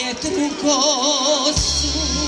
É bu kosun